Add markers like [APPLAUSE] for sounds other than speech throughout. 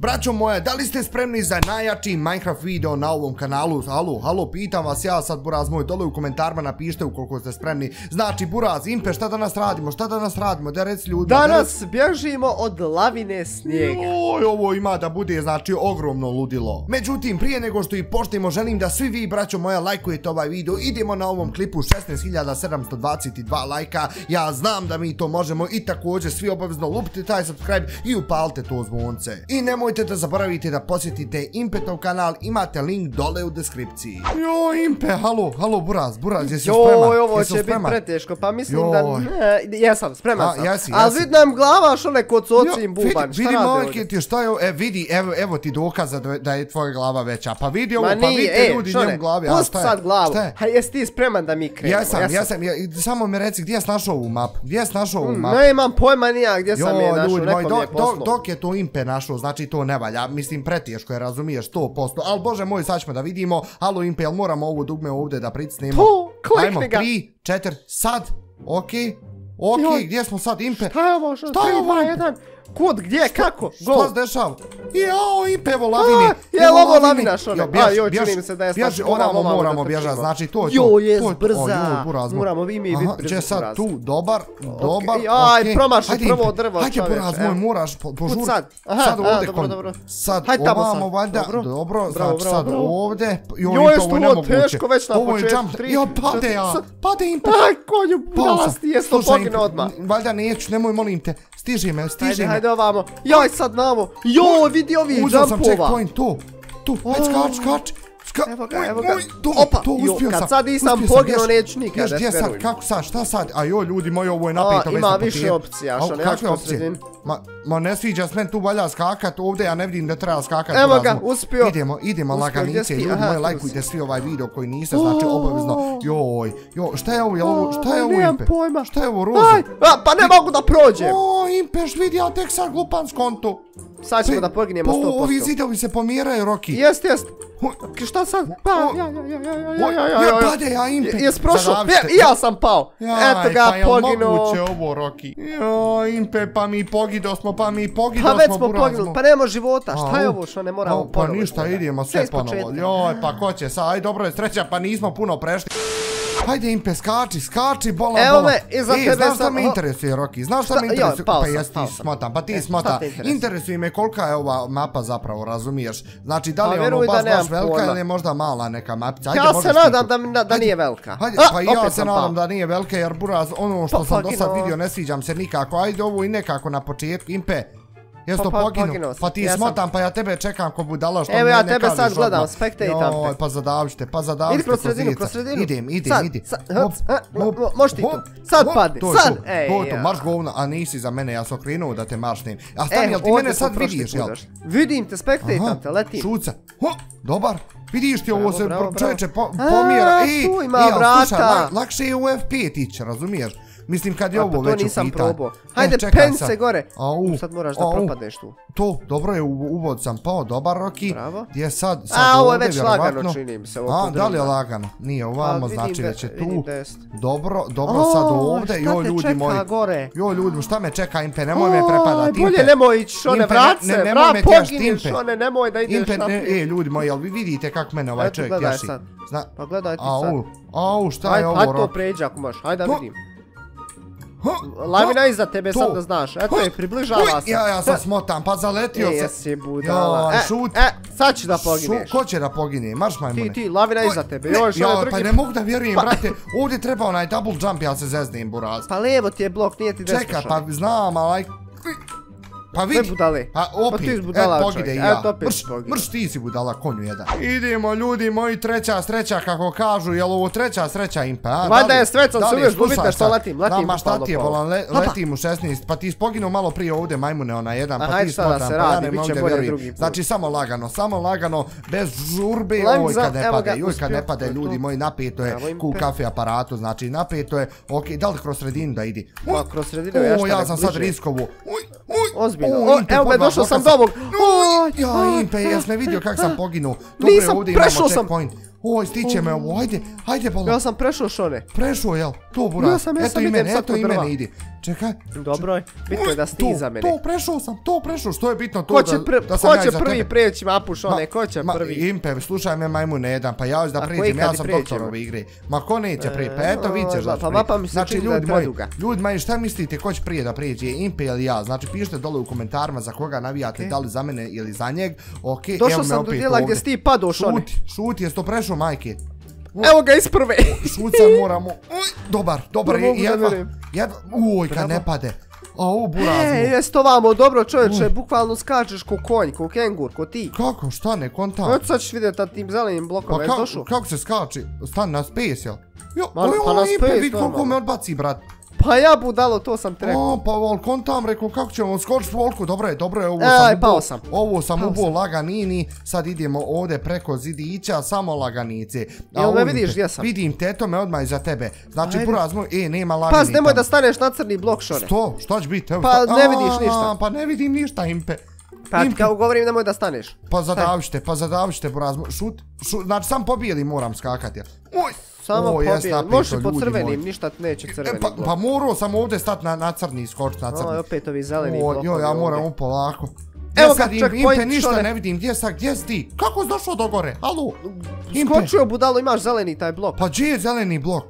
Braćo moje, da li ste spremni za najjači Minecraft video na ovom kanalu? Halo, halo, pitam vas ja sad, Buraz moj, dole u komentarima napište ukoliko ste spremni. Znači, Buraz, Impe, šta danas radimo? Šta danas radimo? Da reci ljudima. Danas bježimo od lavine snijega. Oj, ovo ima da bude, znači, ogromno ludilo. Međutim, prije nego što i poštimo, želim da svi vi, braćo moja, lajkujete ovaj video. Idemo na ovom klipu 16.722 lajka. Ja znam da mi to možemo i također svi obavezno lupite taj subscribe i upalite to zvonce. I nemoj nemojte da zaboravite da posjetite Impetov kanal, imate link dole u deskripciji. Jo, Impe, halo, halo, Buraz, Buraz, jesi spreman? Joj, ovo će biti preteško, pa mislim da ne, jesam, spreman sam. Jesi, jesi. Ali vidi nam glava što ne kod socijem buban, šta radi ovdje? Vidi, šta je, e, vidi, evo, evo ti dokaza da je tvoja glava veća, pa vidi ovo, pa vidite e, ljudi njemu glavi, a šta je? sad glavu, ha, jesi ti spreman da mi krenemo? Jesam, jesam, samo mi reci, gdje si našao ovu mapu? Gdje si našao ovu mm, mapu? Ne imam pojma nija gdje sam je našao, nekom je poslao. Dok je to Impe našao, znači to ne valja, mislim, preteško je, razumiješ, 100%. Ali bože moj, sad ćemo da vidimo. Halo Impe, jel moramo ovo dugme ovdje da pricnemo? Tu, klikni ga. Ajmo, 3, 4, sad, okej. Okej, gdje smo sad, Impe? Šta je ovo? Šta je ovo? Kud, gdje, kako? Šta se dešava? Jao, i pevo lavini. Je ovo lavina što ne? A, joj, čini mi se da je znači moramo, moramo bježati, znači to je to. Joj, jes, brza. Moramo vi mi biti brzo. Če sad tu, dobar, dobar. Aj, promaši prvo drvo. Hajde, buraz, moj, moraš požuriti. Kud sad? Aha, dobro, dobro. Sad ovamo, valjda, dobro, znači sad ovdje. Joj, što ovo teško već na početku. Pade ja, pade im. Aj, konju, bulasti, jes to pogine odmah. Valjda neću, nemoj, molim te, stiži me, stiži me. Ajde ovamo, joj sad namo, joj vidi ovih jumpova. Uzao sam checkpoint, tu, tu, ajde skač, skač, Ska, evo ga, evo ga. To, Opa, to uspio sam. Kad sad nisam poginuo, neću nikada. Gdje sad, kako sad, šta sad? A joj, ljudi moji, ovo je napeto. Ima više opcija, što ne jaš po sredin. Ma, ma ne sviđa se meni tu valja skakat, ovdje ja ne vidim da treba skakat. Evo ga, uspio. Idemo, idemo laganice, ljudi moji, lajkujte svi ovaj video koji niste, znači obavezno. Joj, joj, šta je ovo, je ovo, šta je ovo Impe? Nemam pojma. Šta je ovo, roze? Pa ne mogu da prođem. O, Impeš, vidi, ja tek sad glupan skontu. Sad ćemo da poginemo 100%. Pa ovi zidovi se pomjeraju, Roki. Jest, jest. Šta sad? Pa, ja, ja, ja, ja, ja, ja, ja, ja, ja, pade, ja, impe. Jes prošao? I ja sam pao. Eto ga, poginuo. Pa je moguće ovo, Roki? Jo, impe, pa mi pogido smo, pa mi pogido smo, Pa već smo poginuli, pa nema života. Šta je ovo što ne moramo ponovo? Pa ništa, idemo sve ponovo. Joj, pa ko će sad? Aj, dobro je sreća, pa nismo puno prešli. Hajde Impe, skači, skači, bola, bola. Evo me, iza tebe sam... Znaš šta me interesuje, Roki? Znaš šta me interesuje? Pa jes ti smotam, pa ti e, smota. Interesuje me kolika je ova mapa zapravo, razumiješ? Znači, da li pa je ono baš baš velika ili je možda mala neka mapica? Ja se nadam da nije velika. Hajde, pa ja se nadam da nije velika, jer buraz, ono što pa, sam do sad vidio, ne sviđam se nikako. Ajde ovo i nekako na početku, Impe. Jes to poginuo? Pa ti smotam, pa ja tebe čekam ko budala što Evo ja tebe sad gledam, spektatam te. Pa zadavite, pa zadavite. Idi kroz sredinu, kroz sredinu. Idem, idem, idem. Možeš ti to. Sad padne, sad. To je to, marš govna, a nisi za mene, ja sam okrenuo da te maršnim. A stani, jel ti mene sad vidiš, jel? Vidim te, spektatam te, letim. Šuca, dobar. Vidiš ti ovo se čovječe pomjera. Ej, tu ima vrata. Lakše je u F5 ići, razumiješ? Mislim kad je ovo već u pitanju. to nisam probao. Hajde, e, pence gore. Au, sad moraš da propadneš tu. To, dobro je, uvod sam pao, dobar Roki. Bravo. Gdje sad, sad A, ovo je već lagano, čini mi se. A, da li je lagano? Nije, ovamo znači da će tu. Dobro, dobro, sad ovdje. Jo, ljudi moji. Šta te čeka gore? Jo, ljudi, šta me čeka, Impe, nemoj me prepadati. Bolje nemoj ići, šone, vrat se, vrat, poginiš, šone, nemoj da ideš naprijed. E, ljudi moji, jel vi vidite kako mene ovaj čovjek tješi? Pa gledaj ti sad. Au, šta je ovo? Hajde to pređi ako možeš, hajde da vidim. Lavina iza tebe, sad da znaš. Eto je, približava se. Ja, ja sam smotan, pa zaletio se. Jesi budala. E, šut. E, sad ću da pogineš. Ko će da pogine? Marš majmune. Ti, ti, lavina iza tebe. Drugi... Pa ne mogu da vjerujem, pa- brate. Ovdje treba onaj double jump, ja se zeznim, buraz. Pa lijevo ti je blok, nije ti desno Čekaj, pa znam, ali... Pa vidi. Sve budale. Pa opet. Pa ti si budala e, čovjek. Ja. Eto opet mrš, mrš ti si budala konju jedan. Idemo ljudi moji treća sreća kako kažu. Jel ovo treća sreća impe? A? Vajda je srećan se uvijek gubite što letim. Letim Nama šta ti je volan letim u 16. Pa ti spoginuo malo prije ovdje majmune ona jedan. Pa ti smotram. Pa ja ne mogu da vjerujem. Znači samo lagano, samo lagano. Bez žurbe. Oj kad ne pade. Oj kad ne pade ljudi moji napeto je. Ku kafe aparatu. Znači napeto je. Ok, da li kroz sredinu da idi? Pa kroz sredinu ja šta ne Ja sam sad riskovu. Uj, uj ozbiljno. Evo me, došao sam do ovog. Ja, Impe, jes me vidio kak sam poginuo. Nisam, prešao sam. Oj, stiće me ovo, ajde, ajde, bolo. Ja sam prešao šone. Prešao, jel? To, buraz. Ja sam, ja sam, eto i mene, eto i mene, idi. Čekaj. Dobro je, bitno je da si ti za mene. To, prešao sam, to prešao, što je bitno to ko će da, da sam ko ja će iza prvi tebe. preći mapu šone, ko će Ma, prvi? Impe, slušaj me majmun ne jedan, pa ja hoću da pređem, ja sam doktor ove igre. Ma ko neće prije, pa E, eto vidit ćeš pa da ću prije. mapa mi se Znači, čini da je ljudi moji, ljudi moji, šta mislite, ko će prije da pređe, Impe ili ja? Znači, pišite dole u komentarima za koga navijate, da li za mene ili za njeg. Okej, Došao evo me sam do opet dijela gdje ovdje. si ti padao šone. Šuti, šuti, jes to prešao, majke? Evo ga iz prve. Šut sad moramo. Uj, dobar, dobar, da jedva, jedva, uj, kad ne pade. A ovo E, burazno. jes to vamo, dobro čovječe, bukvalno skačeš ko konj, ko kengur, ko ti. Kako, šta ne, kontam? Eto sad ćeš vidjeti na tim zelenim Pa blokovima, jes došao? kako se skači? Stani na space, jel? Jo, Ma, oj, pa na oj, Impe, space, vidi koliko me odbaci, brat. Pa ja budalo, to sam ti rekao. O, pa vol, kontam, rekao, kako ćemo skočiti volku, dobro je, dobro je, ovo Aj, sam ubo, pao sam. ovo sam ubo laganini, sad idemo ovdje preko zidića, samo laganice. A Jel me vidiš gdje sam? Vidim, teto me odmah iza tebe. Znači, moj, e, nema lavini Paz, nemoj da staneš na crni blok šone. Što? Šta će biti? Evo, Pa ne vidiš ništa. Pa ne vidim ništa, Impe. Pa ti kao govorim nemoj da staneš. Pa zadavište, pa zadavište, buraz moj. Šut, šut, znači sam pobijeli moram skakati. Uj, Samo možeš i po crvenim, ništa neće E, crveni pa, pa morao sam ovdje stati na, na crni, skočiti na crni. O, opet ovi zeleni O, blokovi joj, ja ovdje. moram upolako. Evo Gdje ga, sad, checkpoint, Impe, ništa ne? ne vidim, gdje sad, gdje si ti? Kako si došao do gore? Halo? Impe, Skočio budalo, imaš zeleni taj blok. pa gdje je zeleni blok?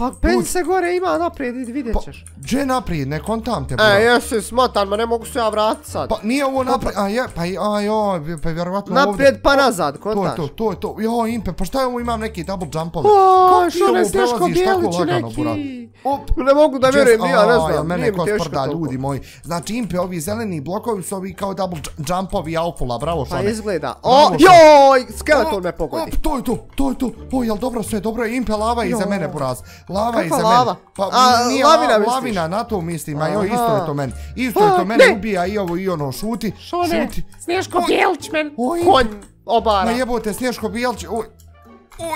Pa penj se gore, ima naprijed, idi vidjet Pa, ćeš. gdje naprijed, ne kontam te, bro. E, jesi smotan, ma ne mogu se ja vratit sad. Pa nije ovo naprijed, a je, pa, a joj, pa vjerovatno ovdje. Naprijed pa nazad, To je kontaš. to, to je to. Jo, Impe, pa šta je ovo imam neki double jumpove? Kako ti što ne ovo Sneško prelaziš tako Bijelić lagano, neki? burat? Op, Ne mogu da vjerujem, ja ne znam, mene nije mi ko teško sprda, toliko. ljudi moji. Znači, Impe, ovi zeleni blokovi su ovi kao double ju- jumpovi Alfula, bravo Pa šone. izgleda. O, joj, skeleton me pogodi. Op, to je to, to je to. O, jel dobro sve, dobro je Impe, lava iza Jo. mene, buraz. Lava Kakva iza lava? mene. Pa, A, nije lavina misliš? lavina, na to mislim, a joj, isto je to meni. Isto je to mene, ne. ubija i ovo i ono, šuti, Šone, šuti. Sneško Oj. Bijelić men. O, Impe. Konj obara. Ma jebote, Snješko Bijelć,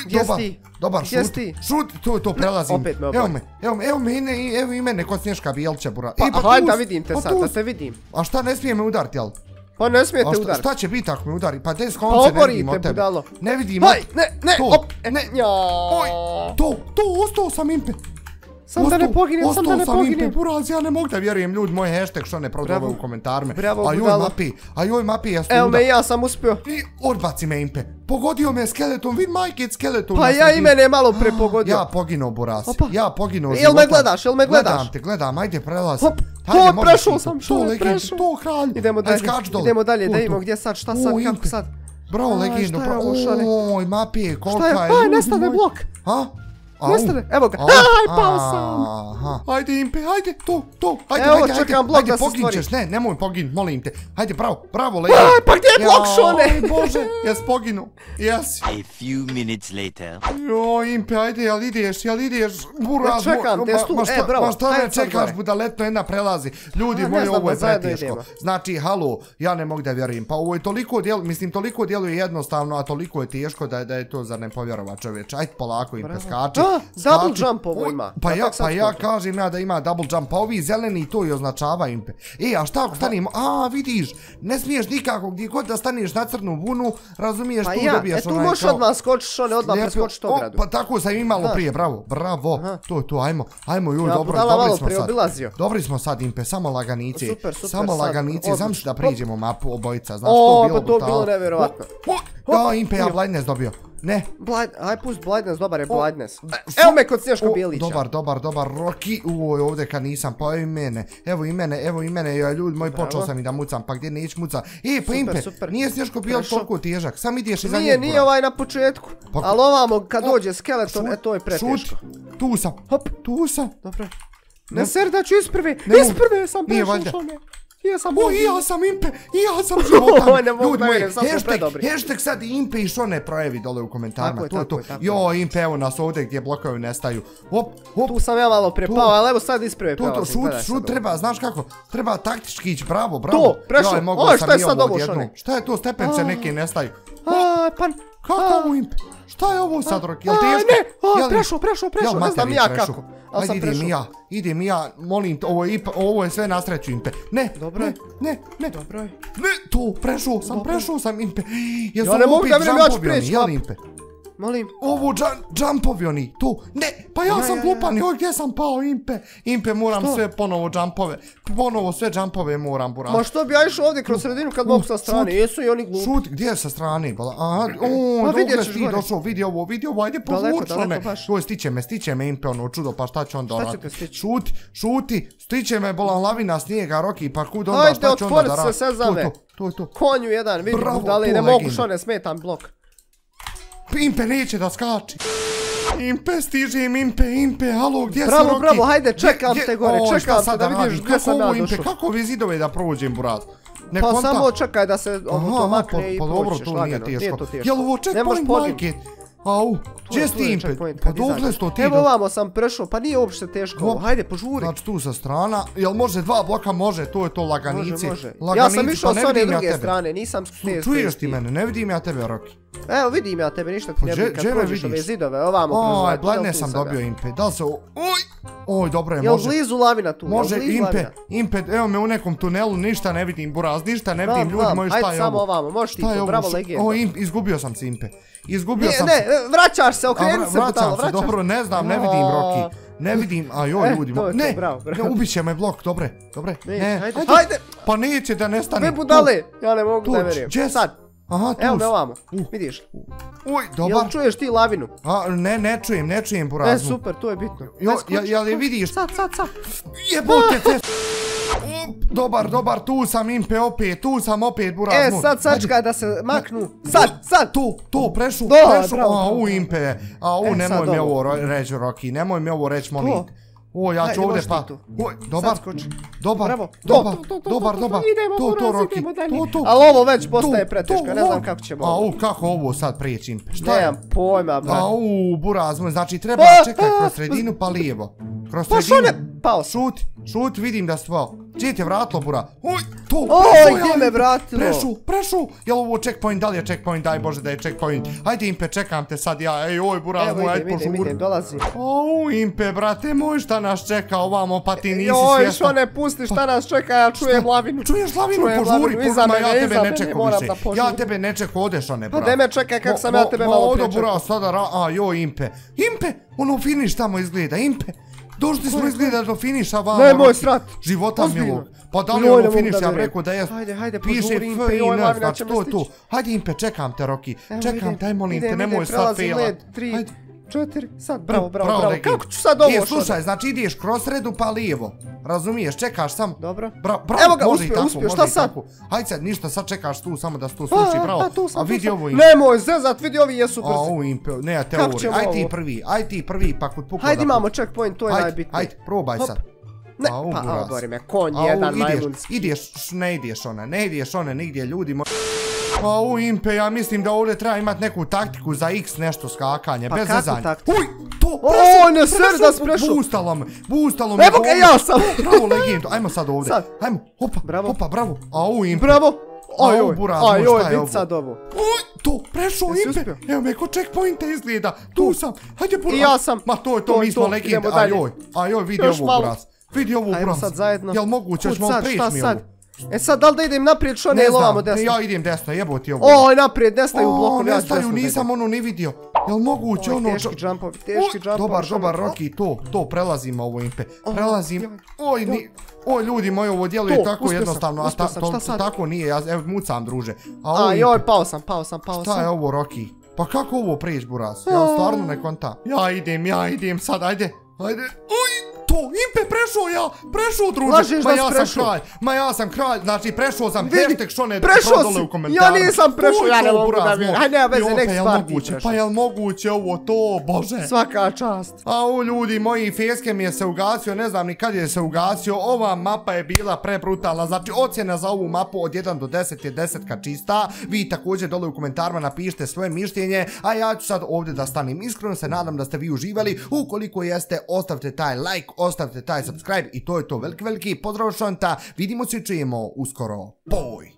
si dobar, dobar, šut, šut, to, to prelazim. opet me Evo obori. me, evo me, evo me, ine, evo i mene kod Snješka Bijelća, bura. Pa, E, aha, tu da vidim te pa sad, tu da si. te vidim. A šta, ne smije me udariti, jel? Pa ne A smijete šta, udar. šta će biti ako me udari? Pa des Pa konce ne obori vidim te, od tebe. budalo. Ne vidim Haj, od... ne, ne, To, op, ne. ja. Oj, to, to, ostao sam impe. Sam da ne poginem, sam da ne Ostao sam poginem. buraz, ja ne mogu da vjerujem, ljudi, moj hashtag što ne prodove Bravo. u komentarima. Bravo, a joj budalo. mapi, a joj mapi, ja Evo me, ja sam uspio. I odbaci me impe. Pogodio me skeleton, vid majke skeleton. Pa ja i mene malo pre [GASPS] pogodio. Ja poginuo buras. Ja poginuo Jel me gledaš, jel me gledaš? Gledam te, gledam, ajde prelaz. Hop. Ajde, Hop, možeš prešao to. sam, To što je prešao? to kralj. Idemo dalje, idemo dalje, To da je to. gdje sad, šta sad, kako sad. Bravo, šta je ovo, Šone? Oj, mapije, kolika Šta je? je. Aj, ljudi nestane blok. Ha? Au. Nestane, evo ga. Au. Aj, pao sam. Aha. Ajde, Impe, ajde, to, to. Ajde, Evo, ajde, čekam blok ajde, da se poginit ćeš. stvori. Ne, nemoj pogin, molim te. Ajde, bravo, bravo, legend. Aj, pa gdje je blok, Šone? [LAUGHS] Bože, jes poginu. Jesi. A few minutes later. Joj, Impe, ajde, jel ideš, jel ideš, buraz, Ja čekam moj- te ma- stu- ma e, bravo, Ma šta ajde ne čekaš, budaletno jedna prelazi. Ljudi moji, znam, ovo je preteško. idemo. Znači, halo, ja ne mogu da vjerujem. Pa ovo je toliko djel, mislim, toliko djeluje jednostavno, a toliko je teško da, da je to za ne povjerova čovječ. Ajde, polako im Bravo. Double Skači. jump ovo ima. Pa Ja ja, pa ja kažem ja da ima double jump, pa ovi zeleni to i označava impe. E, a šta ako stanimo? A, vidiš, ne smiješ nikako, gdje god da staneš na crnu vunu, razumiješ, Pa tu ja, dobiješ e tu onaj možeš kao- odmah skočiš, one odmah preskočiš O, ogradu. Pa tako sam imalo Znaš. prije, bravo, bravo, to je to, ajmo, ajmo, joj, Ja dobro, dobri malo smo sad. Dobri smo sad, Impe, samo laganice, Super, super, samo laganice, znam da priđemo mapu obojica, znaš, O, to bilo pa to bilo brutalno. nevjerovatno. O, o, Ja, Impe, ja blindness dobio, ne. Blind, aj pust blindness, dobar je blindness. Fu- Evo me kod Snješko O, Bijelića. Dobar, dobar, dobar, Rocky, uoj, ovdje kad nisam, pa evo i mene, evo i mene, evo i mene, ja, ljudi moji, počeo sam i da mucam, pa gdje neću muca. E, pa Super, Impe, nije Snješko Prešao. toliko težak, sam ideš iza Nije, njeg, nije bro. ovaj na početku. Pa- Ali ovamo kad dođe skeleton, e to je preteško. šut, tu sam, hop, tu sam. Dobro. Ne- Ne ser da ću isprve, isprve sam Nije prešao valjda. šone. Ja sam O, i ja sam Impe, i ja sam [LAUGHS] životan. Ne mogu Ljudi moji, hashtag, hashtag sad Impe i Šone projevi dole u komentarima. Tako je, to tako to. je, tako Jo, Impe, evo nas ovdje gdje blokovi nestaju. Hop, hop, Tu sam ja malo prepao, ali evo sad isprve To, to, prelazim, šut, šut ovo. treba, znaš kako, treba taktički ići, bravo, bravo. To, prešao. Oj, sam šta je sad ovo. Šone? Šta je to, stepence neke nestaju. A, pan. Kako A. ovo imp? Šta je ovo sad, Roki, jel teško? ne, prešao, prešao, prešao, ne znam ja kako, ali sam prešao. Ja, idem ja, molim te, ovo je, ipa- ovo je sve na sreću, impe. Ne, Dobro ne, je. ne, ne, Dobro je. ne, to, prešao sam, prešao sam, impe. Jesu Ja ne ovo mogu da vjerujem, ja ću jel, mapu. impe? Molim. Ovo džampovi oni, tu, ne, pa ja, sam glupan, joj, gdje sam pao, impe, impe, moram sve ponovo džampove, ponovo sve džampove moram, buraz. Ma što bi ja išao ovdje kroz sredinu kad mogu sa strane, jesu i oni glupi. Šut, gdje je sa strane, bala, aha, o, dok si došao, vidi ovo, vidi ovo, ajde, povučo me. Joj, stiće me, stiće me, impe, ono čudo, pa šta ću onda raditi? Šta će te stići? Šuti, šuti, stiće me, bolan lavina snijega, Roki, pa kud onda, šta ću onda da radim? Ajde, otvori se, sezame. To je to. Konju jedan, vidim, da li ne mogu što ne smetam blok. Impe neće da skači. Impe, stižem, Impe, Impe, halo, gdje bravo, si Roki? Bravo, bravo, hajde, čekam te gore, čekam te da vidiš gdje sam ja došao. Kako ove zidove da prođem, burat? Ne pa samo čekaj da se ovo to makne pa, i prođeš lagano. Nije to teško. Jel ovo checkpoint market? Au, gdje si Impe? Pa dokle sto ti? Evo ovamo sam prešao, pa nije uopšte teško. Hajde, požuri. Znači tu sa strana, jel može dva bloka? Može, to je to laganici. Može, može. Ja sam išao pa s one druge strane, nisam s te Čuješ ti mene, ne vidim ja tebe, Roki. Evo vidim ja tebe, ništa ti pa ne vidim kad prođeš ove zidove, ovamo kroz Aj, bladne sam dobio Impe, da li se... Oj, oj, dobro je, može. Jel blizu lavina tu? Može, Impe, Impe, evo me u nekom tunelu, ništa ne vidim, buraz, ništa ne vidim, ljudi moji, šta je ovo? Ajde samo ovamo, možeš ti to, bravo legenda. O, izgubio sam se Impe, izgubio sam se. Ne, ne, vraćaš se, okreni se, butalo, vraćaš se. Dobro, ne znam, ne vidim, Roki. Ne vidim, a joj, ljudi, ne, ne, ubit će me blok, dobre, dobre, ne, hajde, pa neće da nestane. Ne budale, ja ne mogu da verujem. Gdje sad? Aha, tu Evo me ovamo, vidiš. Uj, dobar. Jel čuješ ti lavinu? A, ne, ne čujem, ne čujem poraznu. E, super, to je bitno. Jo, jel je vidiš? Sad, sad, sad. Jebote, fest. Dobar, dobar, tu sam impe opet, tu sam opet buraznu. E, sad sačkaj da se maknu. Sad, sad. Tu, tu, prešu, prešu. A, u impe. A, u, e, nemoj mi ovo reći, Roki, nemoj mi ovo reći, molim. O, ja ću ovdje pa... Dobar, dobar, Bravo. dobar, dobar, dobar, to, to, Roki, to, to. Ali ovo već postaje preteško, ne znam kako ćemo. Au, kako ovo sad priječim? Šta je? Nemam pojma, bra. Au, buraz moj, znači treba čekati kroz sredinu pa lijevo. Kroz sredinu. Pa što ne? Pao Šuti, šuti, vidim da svao. Gdje te vratilo, bura? Oj, to, Oj, gdje me vratilo? Prešu, prešu. Jel ovo checkpoint, da li je checkpoint? Daj Bože da je checkpoint. Hajde, Impe, čekam te sad ja. Ej, oj, buraz moj, ajde požur. Evo, idem, idem, dolazi. Au, Impe, brate moj, šta nas čeka ovamo, pa ti nisi svjestan. Joj, što ne pusti, šta nas čeka, ja čujem lavinu. Čuješ lavinu, požuri, požuri, ja tebe ne čekam više. Ja tebe ne čekam, odeš one, bra. Pa de me čekaj kak sam ja tebe malo prije čekam. Ma, odo, buraz, sada, a, joj, Impe. Impe, ono finiš tamo izgleda, Impe. Došli smo izgleda do finiša vamo. Ne, moj strat. Života milog. Pa da li je ono finiš, ja rekao da je... Hajde, hajde, piše F i N, znači to je to. Hajde Impe, čekam te Roki. Čekam, daj molim te, nemoj sad fejla. Hajde četiri, sad, bravo, bravo, bravo, kako ću sad ovo što? Slušaj, znači ideš kroz sredu pa lijevo, razumiješ, čekaš sam. Dobro. Bravo, bravo, Evo ga, uspio, uspio, šta sad? Hajde sad, ništa, sad čekaš tu samo da se to sluši, bravo. A, tu sam, A vidi ovo impe. Nemoj zezat, vidi ovi jesu brzi. A, ovo impe, ne, teorije, aj ti prvi, aj ti prvi, pa kod pukla Hajde imamo checkpoint, to je najbitnije. Ajde, probaj sad. Ne, pa, obori me, konj jedan majmunski. Ideš, ne ideš one, ne ideš one nigdje, ljudi moji. Pa u Impe, ja mislim da ovdje treba imat neku taktiku za X nešto skakanje, pa bez zezanja. Pa kako taktiku? Uj, to, O, ne ser da sprešao. Boostalo me, boostalo me. Evo ga, ja sam. [LAUGHS] Bravo, legend, ajmo sad ovdje. Sad. Ajmo, hopa, bravo. hopa, bravo. A u Impe. Bravo. Ajoj, ajoj, vidi sad ovo. Uj, to, prešao Impe. Evo me, ko checkpointa izgleda. Tu sam, hajde buraz. I ja sam. Ma to je to, mi smo legend. Ajoj, ajoj, vidi ovo buraz. Vidi ovo buraz. Ajmo sad zajedno. Jel moguće, ćeš malo prijeći mi ovo? E sad, da li da idem naprijed što ne ili ovamo desno? Ne znam, ja idem desno, jebo ti ovo. Oj, naprijed, nestaju u bloku, ja nestaju, nisam ono ni vidio. Jel moguće ono... Teški jumpovi, teški jumpovi. Dobar, dobar, Roki, to, to, prelazim ovo impe. Prelazim, oj, ni... Oj, ljudi moji, ovo djeluje tako jednostavno, a to tako nije, ja evo mucam, druže. A, joj, pao sam, pao sam, pao sam. Šta je ovo, Roki? Pa kako ovo prijeć, buraz? Ja stvarno ne kontam. Ja idem, ja idem, sad, ajde, ajde. Uj! To, Impe prešao ja, prešao druže. Lažiš ma ja sam kralj, ma ja sam kralj, znači prešao sam, hashtag što ne dole u komentaru. Ja nisam prešao, ja ne mogu da vjerujem. Hajde, nema veze, nek stvar ti prešao. Pa jel moguće ovo to, bože. Svaka čast. A u ljudi moji, Feske mi je se ugasio, ne znam ni kad je se ugasio, ova mapa je bila prebrutalna, znači ocjena za ovu mapu od 1 do 10 je 10 ka čista. Vi također dole u komentarima napišite svoje mišljenje, a ja ću sad ovdje da stanim. Iskreno se nadam da ste vi uživali, ukoliko jeste, ostavite taj like, ostavite taj subscribe i to je to. Veliki veliki pozdrav šanta vidimo se i čujemo uskoro. Boj!